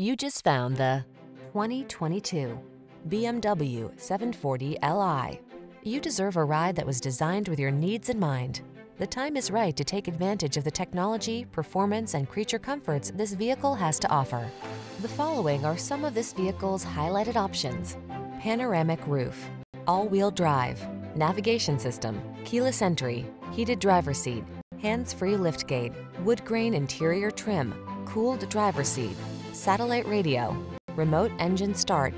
You just found the 2022 BMW 740 Li. You deserve a ride that was designed with your needs in mind. The time is right to take advantage of the technology, performance, and creature comforts this vehicle has to offer. The following are some of this vehicle's highlighted options. Panoramic roof, all-wheel drive, navigation system, keyless entry, heated driver seat, hands-free liftgate, wood grain interior trim, cooled driver seat, satellite radio, remote engine start,